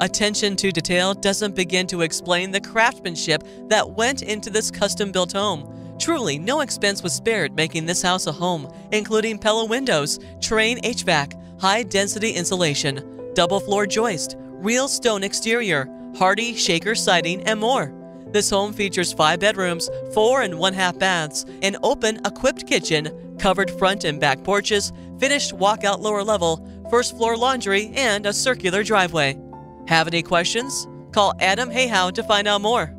Attention to detail doesn't begin to explain the craftsmanship that went into this custom built home. Truly, no expense was spared making this house a home, including Pella windows, Trane HVAC, high density insulation, double floor joist, real stone exterior, Hardie shaker siding, and more. This home features five bedrooms, four and one half baths, an open equipped kitchen, covered front and back porches, finished walkout lower level, first floor laundry, and a circular driveway. Have any questions? Call Adam Hayhow to find out more.